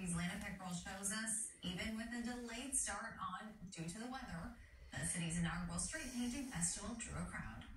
As Lana Pickrell shows us, even with a delayed start on due to the weather, the city's inaugural street painting festival drew a crowd.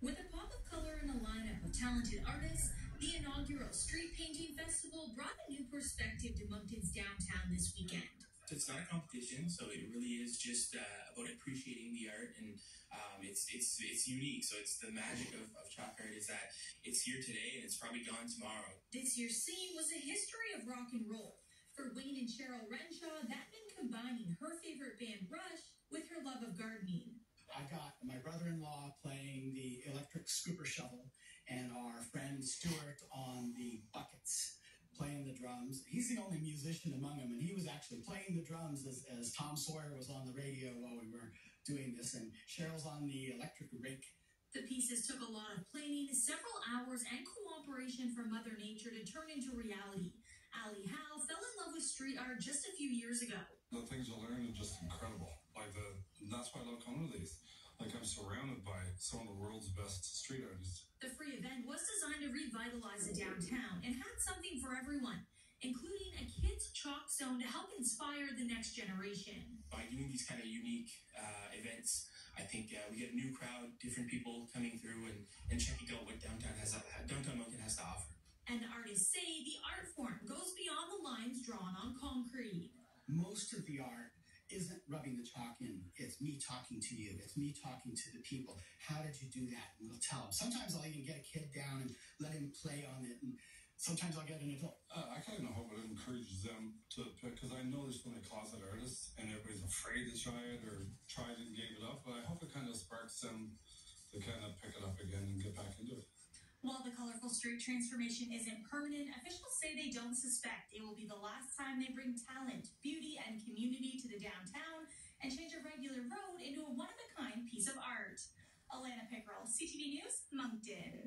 With a pop of color and a lineup of talented artists, the inaugural Street Painting Festival brought a new perspective to Moncton's downtown this weekend. It's not a competition, so it really is just uh, about appreciating the art, and um, it's it's it's unique. So it's the magic of, of chalk art is that it's here today and it's probably gone tomorrow. This year's scene was a history of rock and roll. For Wayne and Cheryl Renshaw, that meant combining her favorite band Rush with her love of gardening. I got my brother-in-law playing the electric scooper shovel and our friend Stuart on the buckets playing the drums. He's the only musician among them, and he was actually playing the drums as, as Tom Sawyer was on the radio while we were doing this, and Cheryl's on the electric rake. The pieces took a lot of planning, several hours, and cooperation from Mother Nature to turn into reality. Ali Howe fell in love with street art just a few years ago. The things you learn are just incredible. Like the, that's why I love coming to these. Like I'm surrounded by some of the world's best street artists. The free event was designed to revitalize the downtown and had something for everyone, including a kids' chalk zone to help inspire the next generation. By doing these kind of unique uh, events, I think uh, we get a new crowd, different people coming through and, and checking out what downtown has uh, downtown Moncton has to offer. And artists say the art form goes beyond the lines drawn on concrete. Most of the art isn't rubbing the chalk in. It's me talking to you. It's me talking to the people. How did you do that? And we'll tell them. Sometimes I'll even get a kid down and sometimes I'll get an adult. Uh, I kind of hope it encourages them to pick, because I know there's so many closet artists and everybody's afraid to try it or tried it and gave it up. But I hope it kind of sparks them to kind of pick it up again and get back into it. While the colorful street transformation isn't permanent, officials say they don't suspect it will be the last time they bring talent, beauty, and community to the downtown and change a regular road into a one of a kind piece of art. Alana Pickrell, CTV News, Moncton.